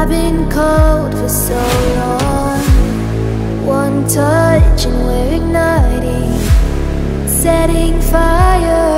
I've been cold for so long. One touch and we're igniting Setting fire.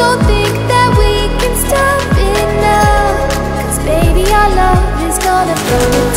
Don't think that we can stop it Cause baby our love is gonna burn